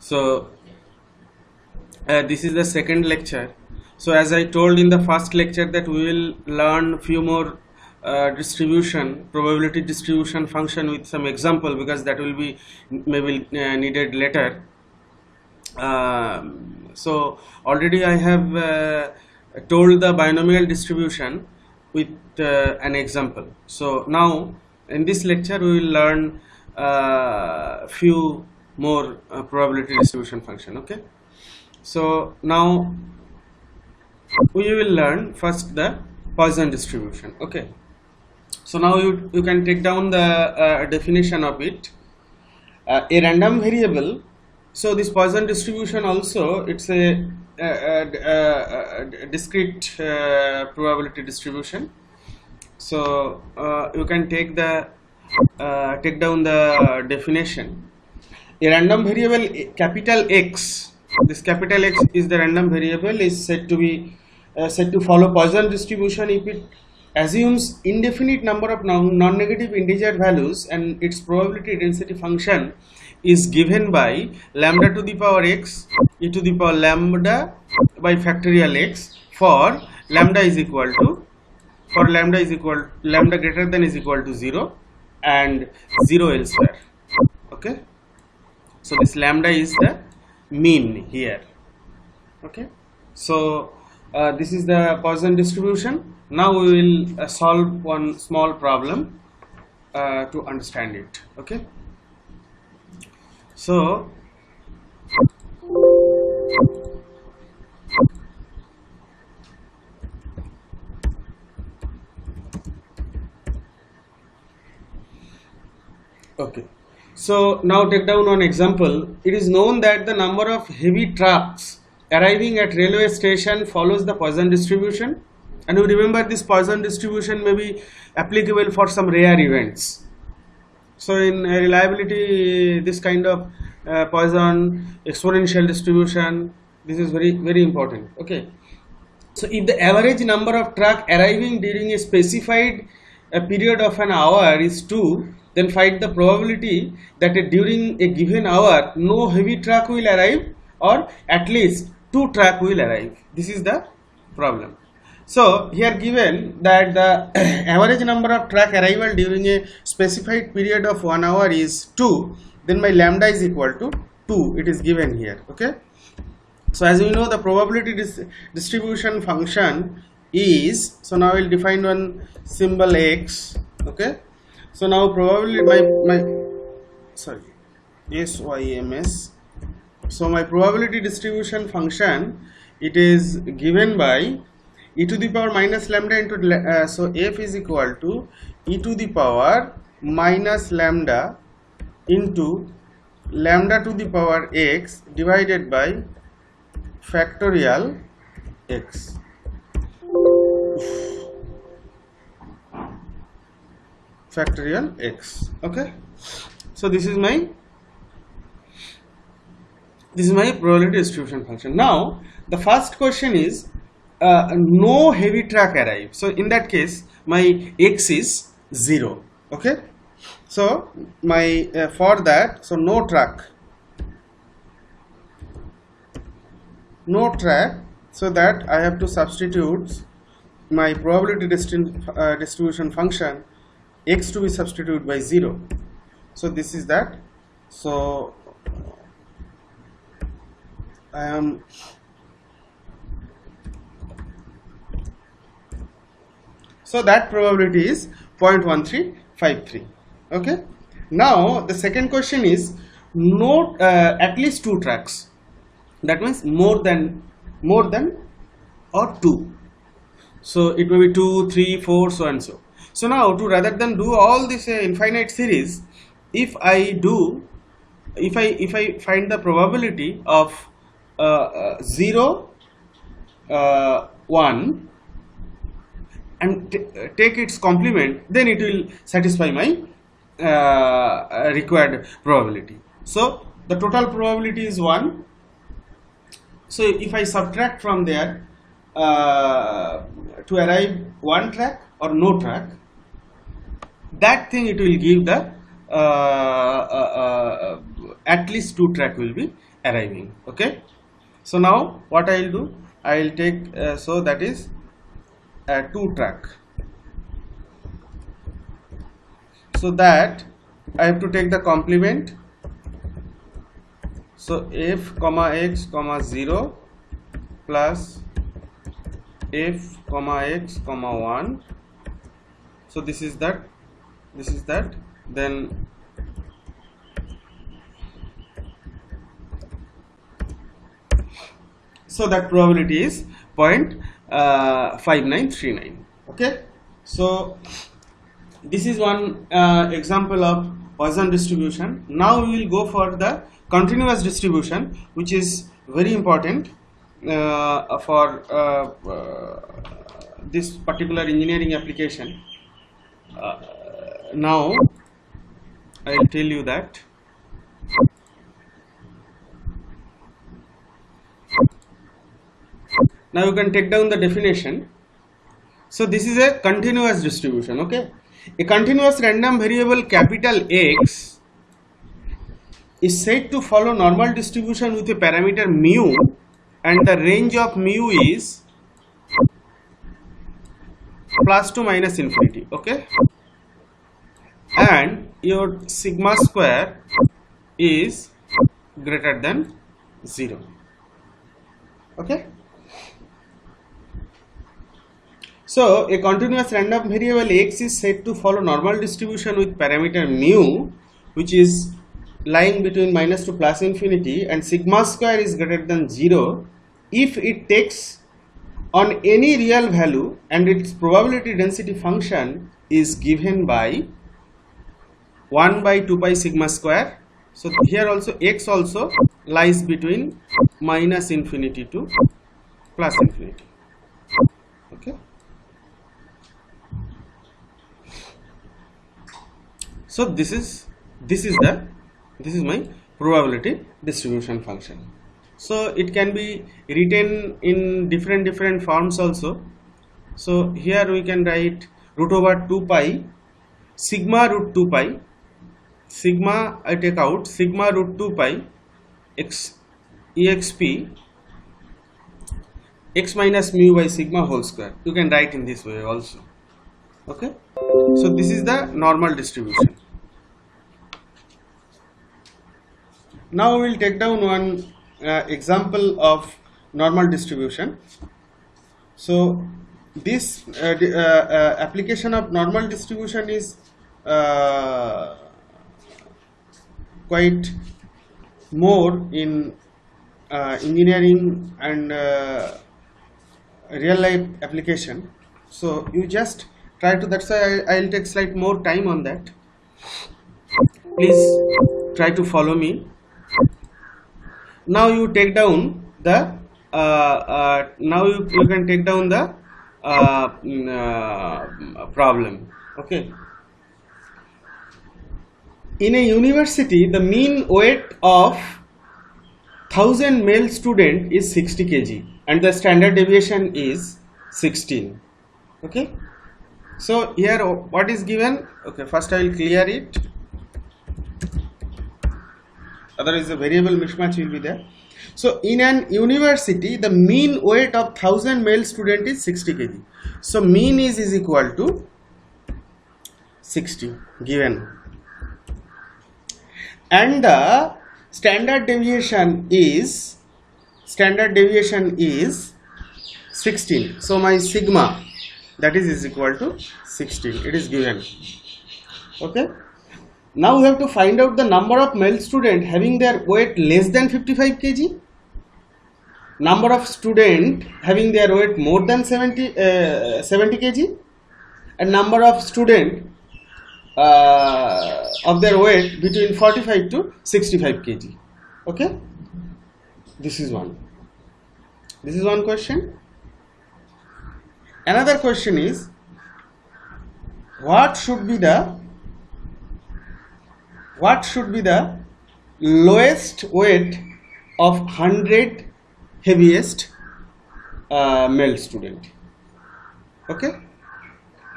so uh, this is the second lecture. So as I told in the first lecture that we will learn few more uh, distribution probability distribution function with some example because that will be maybe uh, needed later. Um, so already I have uh, told the binomial distribution with uh, an example. So now in this lecture we will learn uh, few more uh, probability distribution function okay? So now we will learn first the Poisson distribution okay? So now you, you can take down the uh, definition of it. Uh, a random variable so this Poisson distribution also it's a, a, a, a discrete uh, probability distribution. So uh, you can take the uh, take down the definition a random variable capital X. This capital X is the random variable is said to be uh, said to follow Poisson distribution if it assumes indefinite number of non-negative integer values and its probability density function is given by lambda to the power x e to the power lambda by factorial x for lambda is equal to for lambda is equal lambda greater than is equal to 0 and 0 elsewhere. Okay so this lambda is the mean here. Okay? So uh, this is the Poisson distribution. Now we will uh, solve one small problem uh, to understand it. Okay? So okay so now take down one example. It is known that the number of heavy trucks arriving at railway station follows the Poisson distribution. And you remember this Poisson distribution may be applicable for some rare events. So in reliability this kind of uh, Poisson exponential distribution this is very very important. Okay. So if the average number of truck arriving during a specified uh, period of an hour is 2 then find the probability that during a given hour no heavy truck will arrive or at least two truck will arrive. This is the problem. So here given that the average number of truck arrival during a specified period of one hour is 2 then my lambda is equal to 2 it is given here okay? So as we know the probability dis distribution function is so now I will define one symbol x okay so now probably my my sorry syms so my probability distribution function it is given by e to the power minus lambda into uh, so f is equal to e to the power minus lambda into lambda to the power x divided by factorial x factorial x. Okay? So this is my this is my probability distribution function. Now the first question is uh, no heavy truck arrive so in that case my x is 0 okay? So my uh, for that so no truck no truck so that I have to substitute my probability uh, distribution function x to be substituted by 0 so this is that. So I am so that probability is 0.1353 okay? Now the second question is note uh, at least two tracks. That means more than more than or two. So it may be two three four so and so so now to rather than do all this uh, infinite series if i do if i if i find the probability of uh, uh, 0 uh, 1 and take its complement then it will satisfy my uh, required probability. So the total probability is 1 so if I subtract from there uh, to arrive one track or no track that thing it will give the uh, uh, at least two track will be arriving okay? So now what i'll do i'll take uh, so that is a two track. So that i have to take the complement. So f comma x comma 0 plus f comma x comma 1 so this is that this is that. Then so that probability is uh, 0.5939 okay? So this is one uh, example of Poisson distribution. Now we will go for the continuous distribution which is very important uh, for uh, uh, this particular engineering application. Uh, now I'll tell you that now you can take down the definition. So this is a continuous distribution okay? A continuous random variable capital X is said to follow normal distribution with a parameter mu and the range of mu is plus to minus infinity okay and your sigma square is greater than 0 okay? So a continuous random variable x is said to follow normal distribution with parameter mu which is lying between minus to plus infinity and sigma square is greater than 0 if it takes on any real value and its probability density function is given by 1 by 2 pi sigma square. So here also x also lies between minus infinity to plus infinity. Okay. So this is this is the this is my probability distribution function. So it can be written in different different forms also. So here we can write root over 2 pi sigma root 2 pi sigma I take out sigma root 2 pi x exp x minus mu by sigma whole square. You can write in this way also. Okay? So this is the normal distribution. Now we will take down one uh, example of normal distribution. So this uh, uh, uh, application of normal distribution is uh, quite more in uh, engineering and real life application. So you just try to that's why I, will take slight more time on that. Please try to follow me. Now you take down the uh, uh, now you, you can take down the uh, mm, uh, problem. Okay in a university the mean weight of 1000 male student is 60 kg and the standard deviation is 16 okay? So here what is given? Okay first i will clear it. Otherwise the variable mismatch will be there. So in an university the mean weight of 1000 male student is 60 kg. So mean is is equal to 60 given and the standard deviation is standard deviation is 16 so my sigma that is is equal to 16 it is given okay now we have to find out the number of male student having their weight less than 55 kg. Number of student having their weight more than 70, uh, 70 kg. And number of student uh, of their weight between 45 to 65 kg. Okay. This is one. This is one question. Another question is what should be the what should be the lowest weight of 100 heaviest uh, male student okay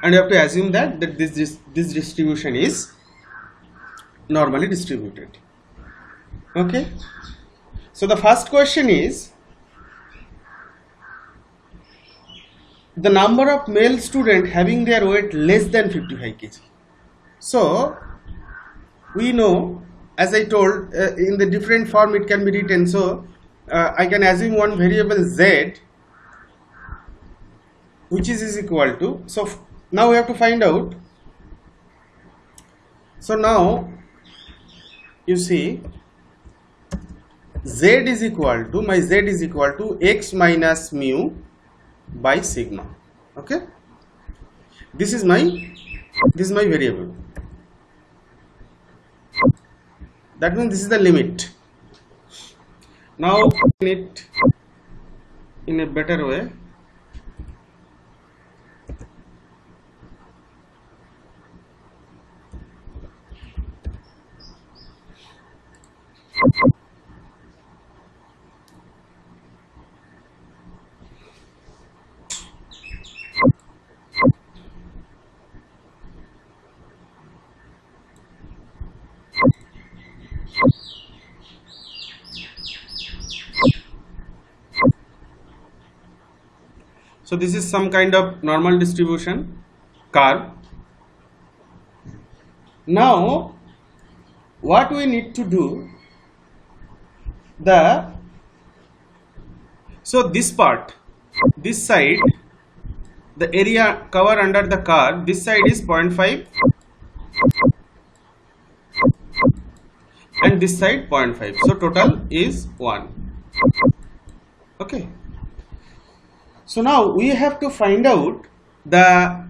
and you have to assume that, that this, this, this distribution is normally distributed. Okay? So the first question is the number of male student having their weight less than 55 kg. So we know as I told uh, in the different form it can be written. So uh, I can assume one variable z which is, is equal to so now we have to find out. So now you see z is equal to my z is equal to x minus mu by sigma. Okay? This is my this is my variable. That means this is the limit. Now in it in a better way So this is some kind of normal distribution curve. Now what we need to do the so this part this side the area cover under the car this side is 0.5 and this side 0.5 so total is 1 okay. So now we have to find out the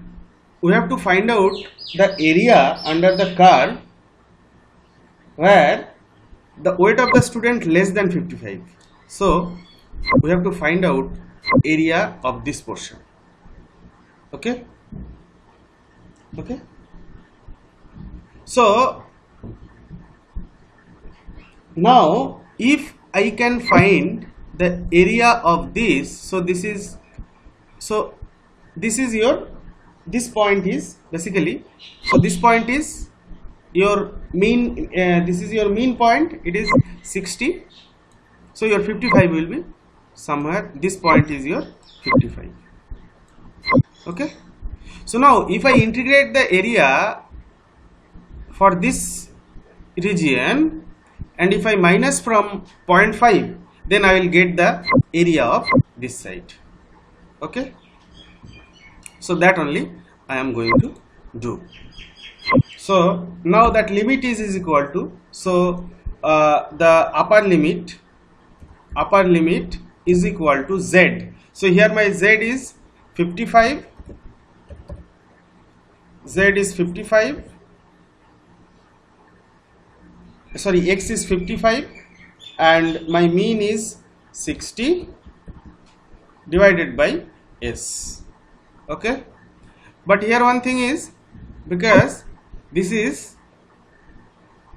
we have to find out the area under the car where the weight of the student less than 55 so we have to find out area of this portion. Okay? Okay? So now if I can find the area of this so this is so this is your this point is basically so this point is your mean uh, this is your mean point it is 60 so your 55 will be somewhere this point is your 55 okay? So now if I integrate the area for this region and if I minus from 0.5 then I will get the area of this side. Okay? So that only I am going to do so now that limit is, is equal to so uh, the upper limit upper limit is equal to z. So here my z is 55 z is 55 sorry x is 55 and my mean is 60 divided by s. Okay? But here one thing is because this is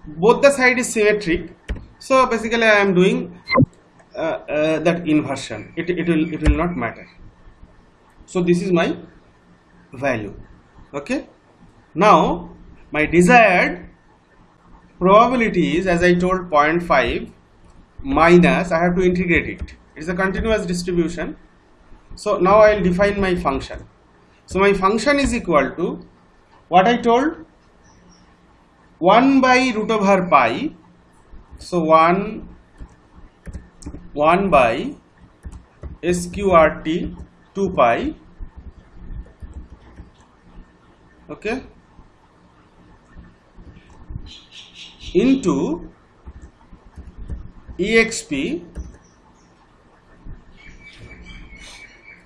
both the side is symmetric. So basically I am doing uh, uh, that inversion. It, it will it will not matter. So this is my value. Okay? Now my desired probability is as I told 0.5 minus I have to integrate it. It is a continuous distribution. So now I will define my function. So my function is equal to what I told 1 by root over pi. So 1 1 by sqrt 2 pi okay into exp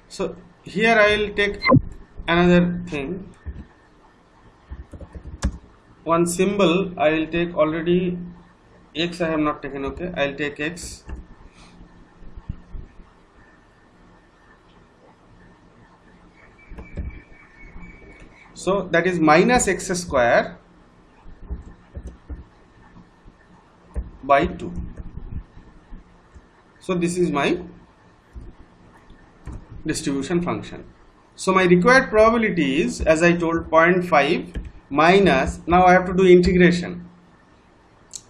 so here I will take another thing one symbol I will take already x I have not taken okay? I will take x. So that is minus x square by 2 so this is my distribution function. So my required probability is as I told 0.5 minus now I have to do integration.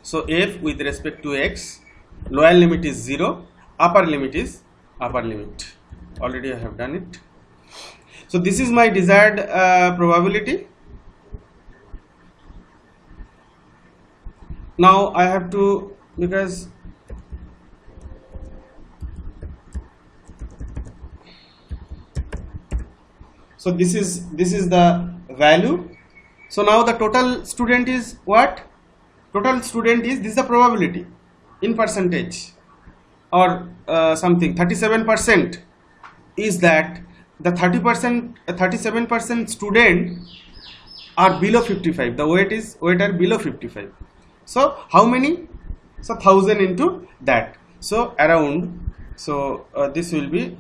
So f with respect to x lower limit is 0 upper limit is upper limit. Already I have done it. So this is my desired uh, probability. Now I have to because so this is this is the value so now the total student is what? Total student is this is the probability in percentage or uh, something. 37 percent is that the 30 percent 37 percent student are below 55 the weight is weight are below 55 so how many? So 1000 into that. So around so uh, this will be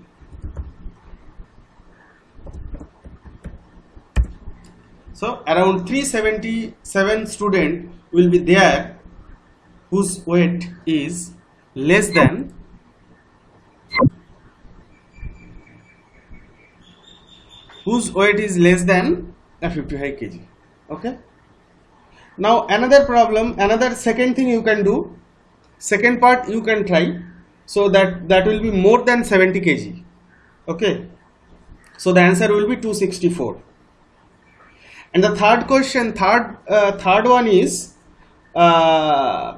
so around 377 student will be there whose weight is less than whose weight is less than 55 kg. Okay? Now another problem another second thing you can do second part you can try so that that will be more than 70 kg. Okay? So the answer will be 264 and the third question third uh, third one is uh,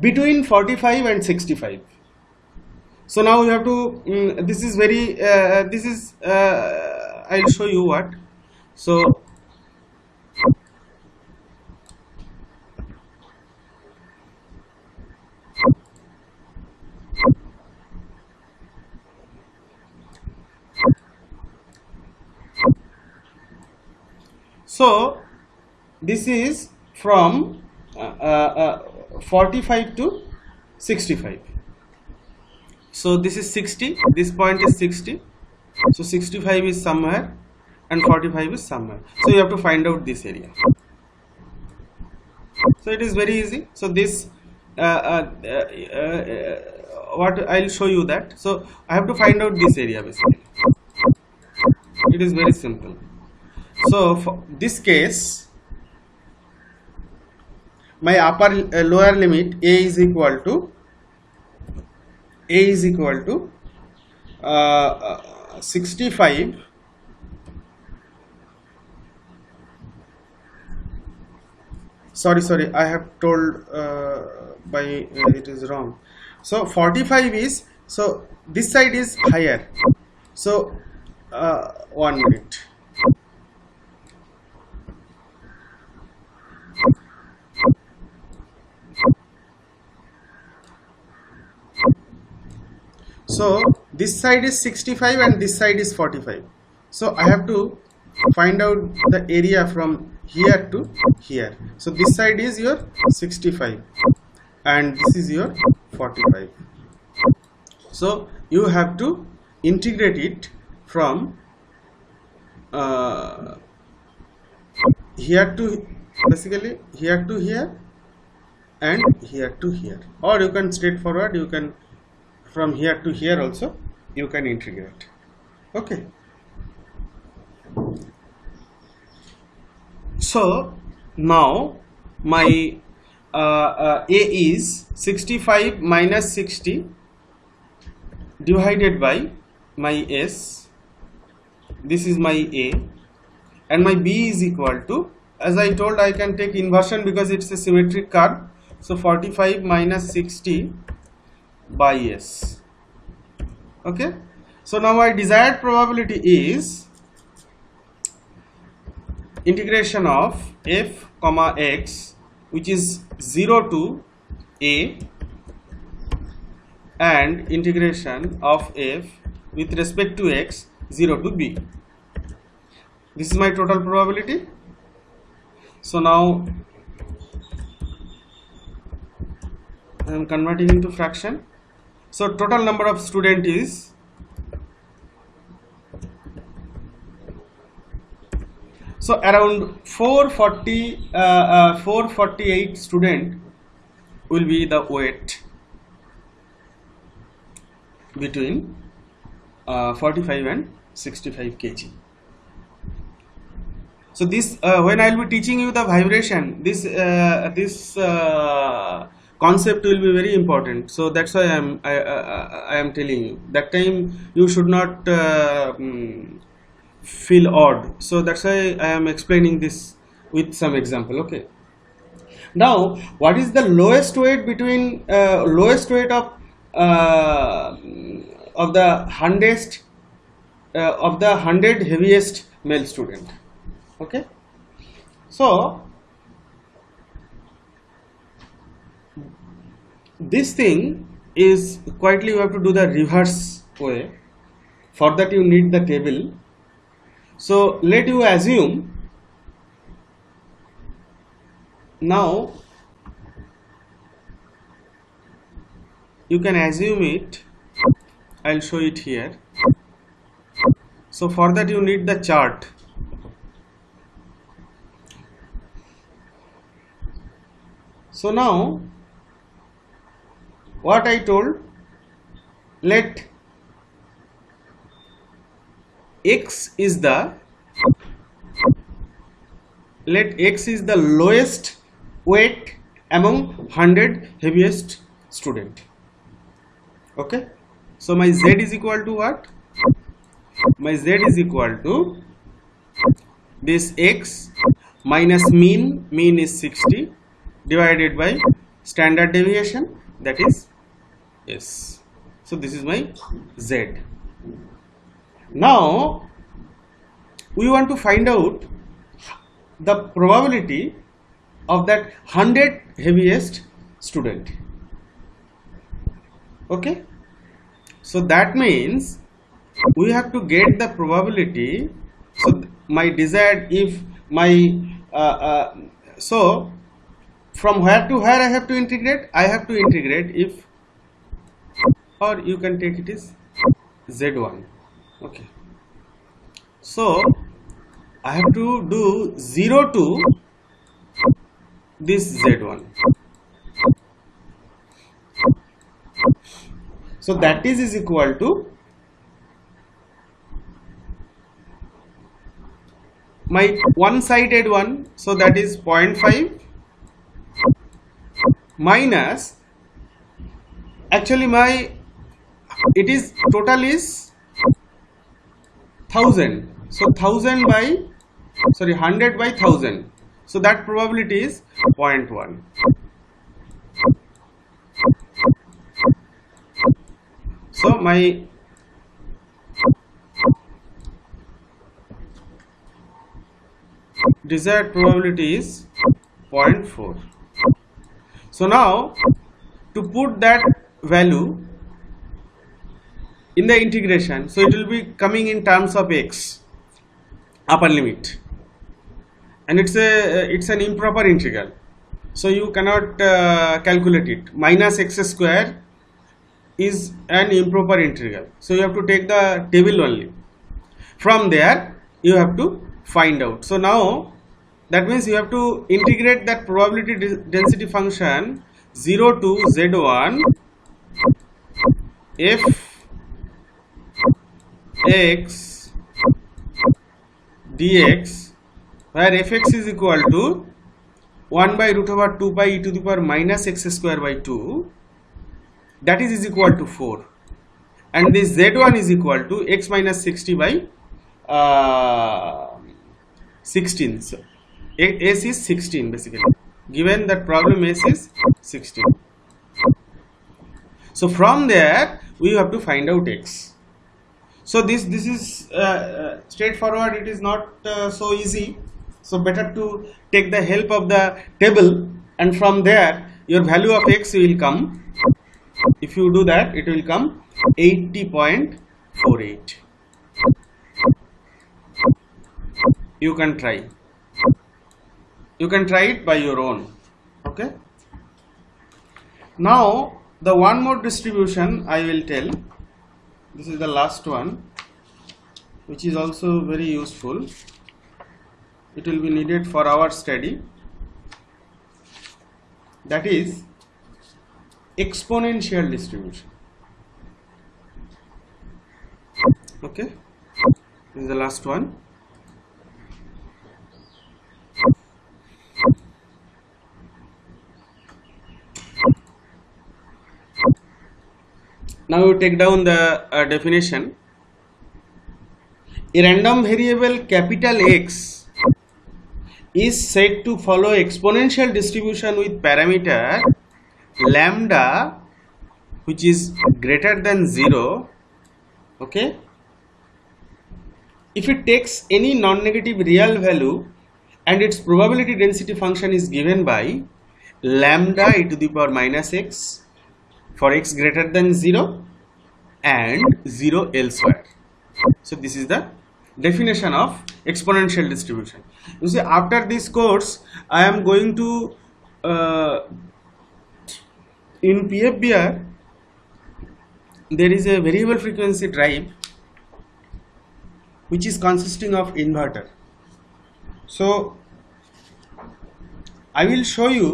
between 45 and 65 so now you have to mm, this is very uh, this is uh, i'll show you what. So so this is from uh, uh, uh, 45 to 65 so this is 60 this point is 60 so 65 is somewhere and 45 is somewhere. So you have to find out this area. So it is very easy. So this uh, uh, uh, what I'll show you that. So I have to find out this area basically. It is very simple so for this case my upper uh, lower limit a is equal to a is equal to uh, uh, 65 sorry sorry I have told uh, by uh, it is wrong. So 45 is so this side is higher. So uh, one minute so this side is 65 and this side is 45 so I have to find out the area from here to here. So this side is your 65 and this is your 45 so you have to integrate it from uh, here to basically here to here and here to here. Or you can straightforward you can from here to here also you can integrate. Okay. So now my uh, uh, a is 65 minus 60 divided by my s. This is my a. And my b is equal to as I told I can take inversion because it's a symmetric curve. So 45 minus 60 by s. Okay? So now my desired probability is integration of f comma x which is 0 to a and integration of f with respect to x 0 to b. This is my total probability. So now I am converting into fraction so total number of student is so around 440 uh, uh, 448 student will be the weight between uh, 45 and 65 kg. So this uh, when i will be teaching you the vibration this uh, this uh, concept will be very important. So that's why i am i, I, I am telling you. That time you should not uh, mm, feel odd. So that's why i am explaining this with some example okay? Now what is the lowest weight between uh, lowest weight of uh, of the hundredest uh, of the hundred heaviest male student? Okay? So this thing is quietly you have to do the reverse way. For that you need the table so let you assume now you can assume it. I'll show it here. So for that you need the chart. So now what I told let x is the let x is the lowest weight among 100 heaviest student. Okay? So my z is equal to what? My z is equal to this x minus mean mean is 60 divided by standard deviation that is s so this is my z. Now we want to find out the probability of that 100 heaviest student. Okay? So that means we have to get the probability. So my desired if my uh, uh, so from where to where I have to integrate? I have to integrate if or you can take it is z1 okay. So I have to do 0 to this z1 so that is is equal to my one sided one. So that is 0.5 minus actually my it is total is 1000 so 1000 by sorry 100 by 1000 so that probability is 0.1 so my desired probability is 0.4 so now to put that value in the integration so it will be coming in terms of x upper limit. And it's a it's an improper integral. So you cannot uh, calculate it. Minus x square is an improper integral. So you have to take the table only. From there you have to find out. So now that means you have to integrate that probability density function 0 to z1 f x dx where fx is equal to 1 by root over 2 by e to the power minus x square by 2 that is, is equal to 4 and this z1 is equal to x minus 60 by uh, 16 so s is 16 basically. Given that problem s is 16 so from there we have to find out x so this this is uh, uh, straightforward. It is not uh, so easy. So better to take the help of the table and from there your value of x will come. If you do that it will come 80.48 you can try. You can try it by your own. Okay? Now the one more distribution I will tell this is the last one which is also very useful. It will be needed for our study. That is exponential distribution. Okay? This is the last one now you take down the uh, definition. A random variable capital X is said to follow exponential distribution with parameter lambda which is greater than 0 okay? If it takes any non-negative real value and its probability density function is given by lambda e to the power minus x for x greater than 0 and 0 elsewhere. So this is the definition of exponential distribution. You see after this course i am going to uh, in pfbr there is a variable frequency drive which is consisting of inverter. So i will show you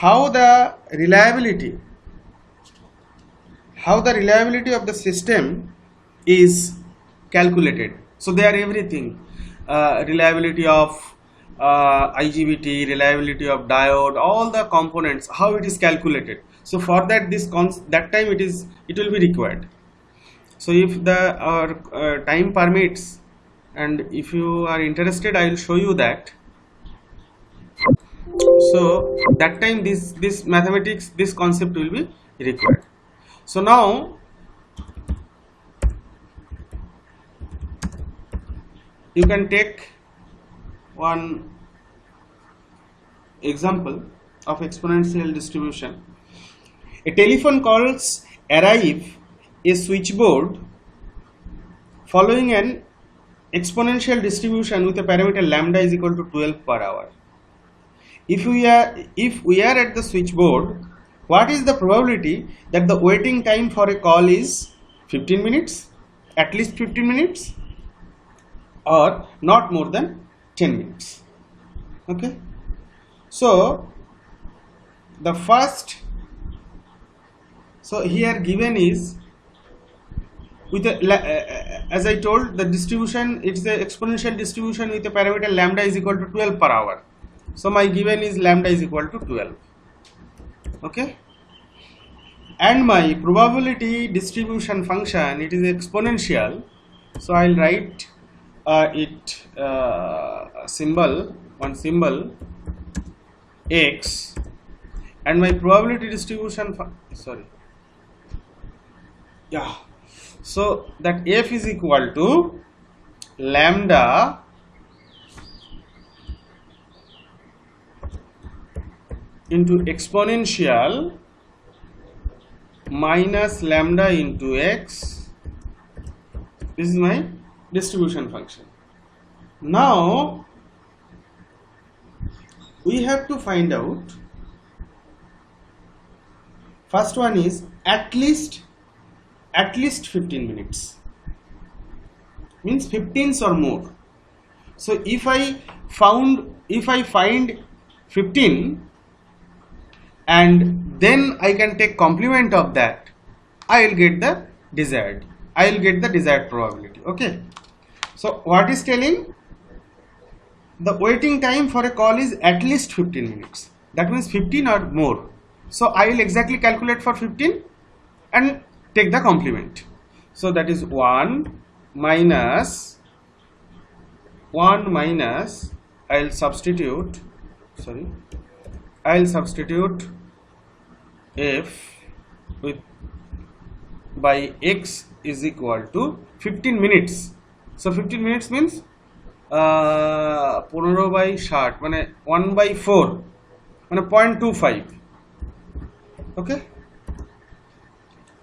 how the reliability how the reliability of the system is calculated so they are everything uh, reliability of uh, IGBT, reliability of diode, all the components, how it is calculated. So for that, this that time it is it will be required. So if the our uh, time permits, and if you are interested, I will show you that. So that time this this mathematics this concept will be required. So now you can take one example of exponential distribution. A telephone calls arrive a switchboard following an exponential distribution with a parameter lambda is equal to 12 per hour. If we are if we are at the switchboard, what is the probability that the waiting time for a call is 15 minutes, at least 15 minutes, or not more than 10 minutes? Okay. So the first so here given is with a, uh, as I told the distribution it's the exponential distribution with a parameter lambda is equal to 12 per hour so my given is lambda is equal to 12 okay? And my probability distribution function it is exponential. So I'll write uh, it uh, symbol one symbol x. And my probability distribution sorry. Yeah. So that f is equal to lambda into exponential minus lambda into x. This is my distribution function. Now we have to find out first one is at least at least 15 minutes. Means 15s or more. So if i found if i find 15 and then i can take complement of that. I will get the desired. I will get the desired probability. Okay. So what is telling? The waiting time for a call is at least 15 minutes. That means 15 or more. So I will exactly calculate for 15 and take the complement. So that is 1 minus 1 minus I will substitute sorry I will substitute f with by x is equal to 15 minutes so 15 minutes means পনেরো by ষাট মানে one by four মানে point two five okay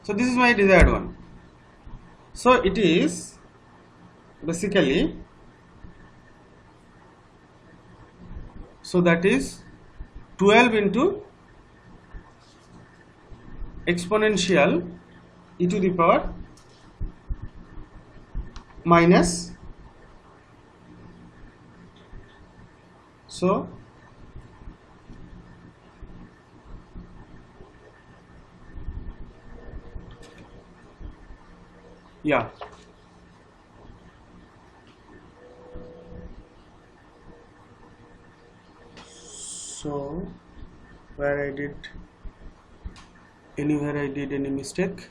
so this is my desired one so it is basically so that is 12 into exponential e to the power minus so yeah. So where I did anywhere I did any mistake?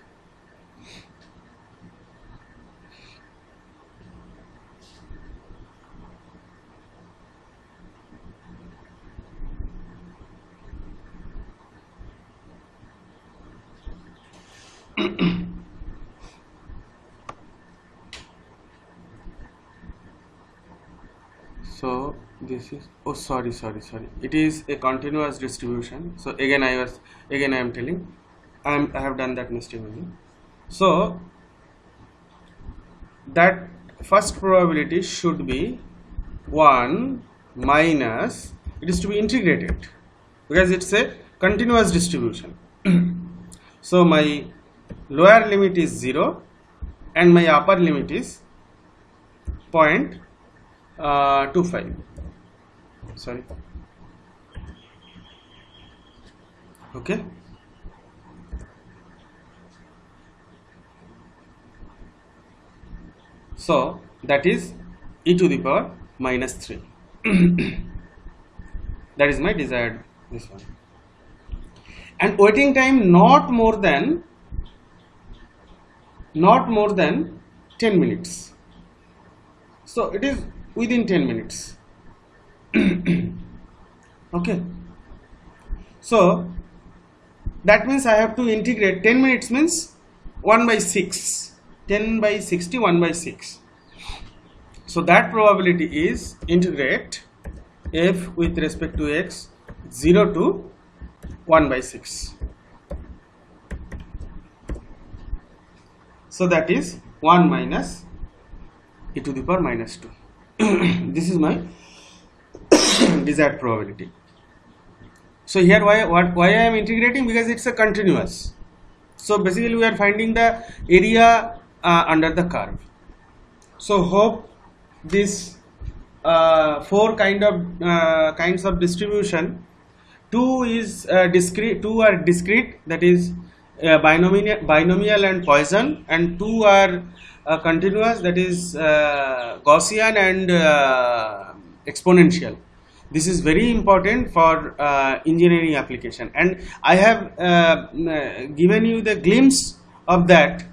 So this is oh sorry sorry sorry. It is a continuous distribution. So again I was again I am telling. I am I have done that mistake so that first probability should be 1 minus it is to be integrated because it's a continuous distribution. So my lower limit is 0 and my upper limit is point uh, 25 sorry. Okay so that is e to the power minus 3 that is my desired this one. And waiting time not more than not more than 10 minutes. So it is within 10 minutes. Okay. So that means I have to integrate 10 minutes means 1 by 6 10 by 60 1 by 6 so that probability is integrate f with respect to x 0 to 1 by 6 so that is 1 minus e to the power minus 2 this is my desired probability. So here why what why i am integrating? Because it's a continuous. So basically we are finding the area uh, under the curve. So hope this uh, four kind of uh, kinds of distribution two is uh, discrete two are discrete that is uh, binomial binomial and Poisson and two are uh, continuous that is Gaussian and exponential. This is very important for uh, engineering application. And I have uh, given you the glimpse of that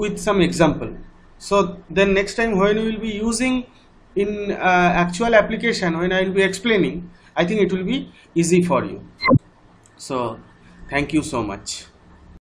with some example. So then next time when we will be using in uh, actual application when I will be explaining I think it will be easy for you. So thank you so much